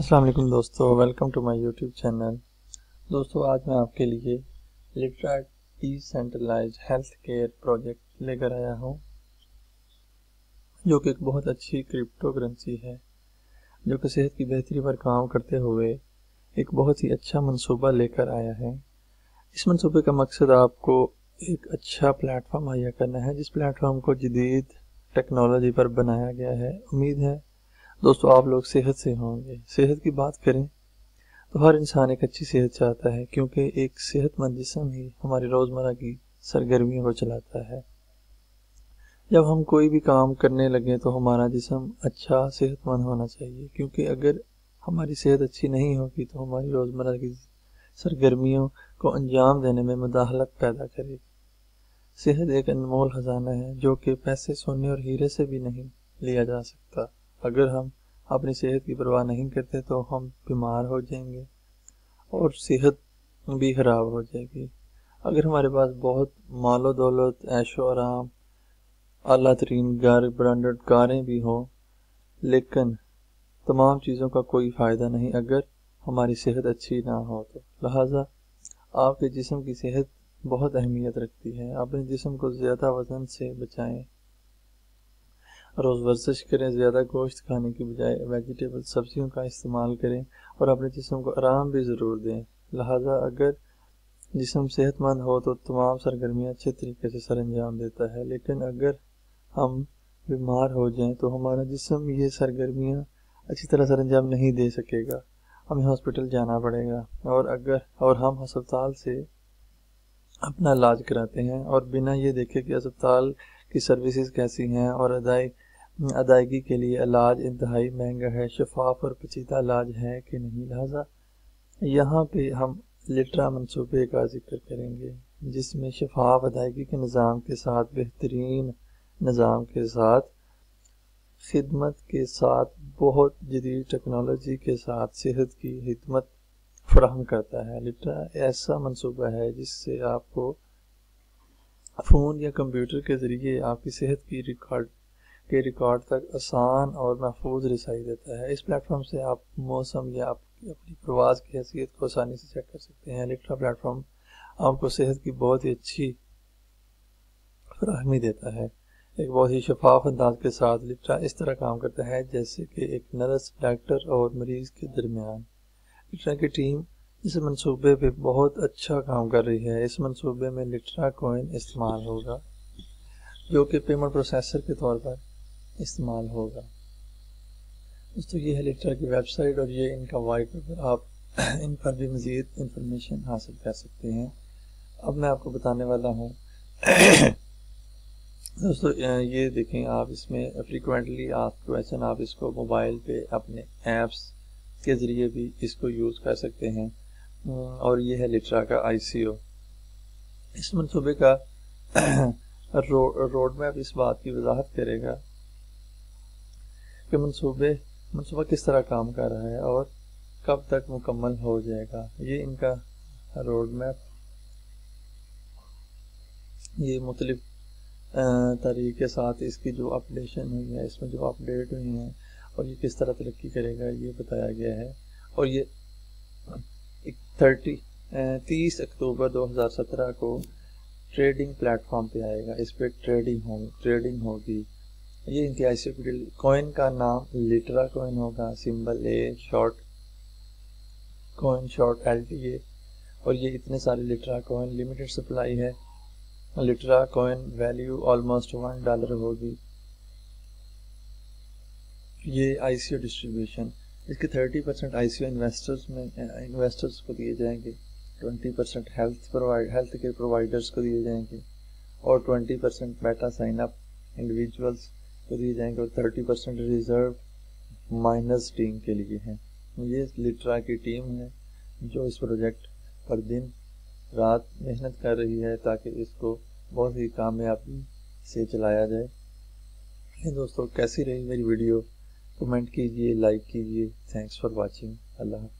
السلام علیکم دوستو welcome to my YouTube channel دوستو، آج میں آپ کے لیے Lytra decentralize health care project لے کر آیا ہوں، جو کہ ایک بہت اچھی کرپٹو کرنسی ہے، جو کہ صحت کی بہتری پر کام کرتے ہوئے ایک بہت ہی اچھا منصوبہ لے کر آیا ہے۔ اس منصوبے کا مقصد آپ کو ایک اچھا پلیٹ فارم مہیا کرنا ہے، جس پلیٹ فارم کو جدید ٹیکنالوجی پر بنایا گیا ہے۔ امید ہے دوستو، آپ لوگ صحت سے ہوں گے۔ صحت کی بات کریں تو ہر انسان ایک اچھی صحت چاہتا ہے، کیونکہ ایک صحت مند جسم ہی ہماری روزمرہ کی سرگرمیوں کو چلاتا ہے۔ جب ہم کوئی بھی کام کرنے لگیں تو ہمارا جسم اچھا صحت مند ہونا چاہیے، کیونکہ اگر ہماری صحت اچھی نہیں ہوگی تو ہماری روزمرہ کی سرگرمیوں کو انجام دینے میں مداخلت پیدا کرے۔ گی صحت ایک انمول خزانہ ہے جو کہ پیسے سونے اور ہیرے سے بھی نہیں لیا جا سکتا۔ اگر ہم اپنی صحت کی پرواہ نہیں کرتے تو ہم بیمار ہو جائیں گے اور صحت بھی خراب ہو جائے گی۔ اگر ہمارے پاس بہت مال و دولت، عیش و آرام اعلیٰ ترین گھر، برانڈڈ کاریں بھی ہوں، لیکن تمام چیزوں کا کوئی فائدہ نہیں اگر ہماری صحت اچھی نہ ہو تو۔ لہٰذا آپ کے جسم کی صحت بہت اہمیت رکھتی ہے۔ اپنے جسم کو زیادہ وزن سے بچائیں۔ روز ورزش کریں، زیادہ گوشت کھانے کی بجائے ویجیٹیبل سبزیوں کا استعمال کریں اور اپنے جسم کو آرام بھی ضرور دیں۔ لہذا اگر جسم صحت مند ہو تو تمام سرگرمیاں اچھے طریقے سے سر انجام دیتا ہے۔ لیکن اگر ہم بیمار ہو جائیں تو ہمارا جسم یہ سرگرمیاں اچھی طرح سر انجام نہیں دے سکے گا۔ ہمیں ہاسپٹل جانا پڑے گا۔ اور اگر، اور ہم ہسپتال سے اپنا علاج کراتے ہیں اور بنا یہ دیکھے کہ اسپتال کی سروسز کیسی ہیں اور ادائی، ادائیگی کے لیے علاج انتہائی مہنگا ہے، شفاف اور پچیدہ علاج ہے کہ نہیں لہٰذا؟ یہاں پہ ہم لٹرا منصوبے کا ذکر کریں گے، جس میں شفاف ادائیگی کے نظام کے ساتھ، بہترین نظام کے ساتھ، خدمت کے ساتھ، بہت جدید ٹیکنالوجی کے ساتھ صحت کی خدمت فراہم کرتا ہے۔ لٹرا ایسا منصوبہ ہے جس سے آپ کو فون یا کمپیوٹر کے ذریعے آپ کی صحت کی ریکارڈ کے ریکارڈ تک آسان اور محفوظ رسائی دیتا ہے۔ اس پلیٹ فارم سے آپ موسم یا آپ کی اپنی پرواز کی حیثیت کو آسانی سے چیک کر سکتے ہیں۔ الیکٹرا پلیٹ فارم آپ کو صحت کی بہت ہی اچھی فراہمی دیتا ہے۔ ایک بہت ہی شفاف انداز کے ساتھ لٹرا اس طرح کام کرتا ہے جیسے کہ ایک نرس ڈاکٹر اور مریض کے درمیان۔ لٹرا کی ٹیم اس منصوبے پہ بہت اچھا کام کر رہی ہے۔ اس منصوبے میں لٹرا کوئن استعمال ہوگا، جو کہ پیمنٹ پروسیسر کے طور پر استعمال ہوگا۔ دوستو، یہ ہے لٹرا کی ویب سائٹ اور یہ ان کا وائٹ پیپر۔ آپ ان پر بھی مزید انفارمیشن حاصل کر سکتے ہیں۔ اب میں آپ کو بتانے والا ہوں۔ دوستو، یہ دیکھیں، آپ اس میں فریکوینٹلی آپ کویشچن آپ اس کو موبائل پہ اپنے ایپس کے ذریعے بھی اس کو یوز کر سکتے ہیں۔ ہاں۔ اور یہ ہے لٹرا کا آئی سی او۔ اس منصوبے کا روڈ میپ اس بات کی وضاحت کرے گا کہ منصوبے، منصوبہ کس طرح کام کر رہا ہے اور کب تک مکمل ہو جائے گا۔ یہ ان کا روڈ میپ۔ یہ مختلف تاریخ کے ساتھ اس کی جو اپڈیشن ہوئی ہے، اس میں جو اپڈیٹ ہوئی ہیں اور یہ کس طرح ترقی کرے گا، یہ بتایا گیا ہے۔ اور یہ تھرٹی تیس اکتوبر دو ہزار سترہ کو ٹریڈنگ پلیٹ فارم پہ آئے گا۔ اس پہ ٹریڈنگ ہو ٹریڈنگ ہوگی۔ یہ انتہائی کوئن کا نام لیٹرا کوئن ہوگا، symbol A, short coin, short L T A. اور یہ اتنے سارے لیٹرا کوئن، لمیٹڈ سپلائی ہے۔ Lytra coin value almost one dollar ہوگی۔ یہ آئی سی او ڈسٹریبیوشن۔ اس کے thirty percent I C O investors میں eh, انویسٹرز کو دیے جائیں گے twenty percent health provide health کے پرووائڈرس کو دیے جائیں گے، اور twenty percent beta sign up individuals کو دیے جائیں گے اور thirty percent reserve miners team کے لیے ہیں۔ یہ لٹرا کی ٹیم ہے جو اس پروجیکٹ پر دن رات محنت کر رہی ہے تاکہ اس کو بہت ہی کامیابی سے چلایا جائے۔ دوستو کیسی رہی میری ویڈیو کمنٹ کیجیے لائک کیجیے تھینکس فار واچنگ اللہ حافظ.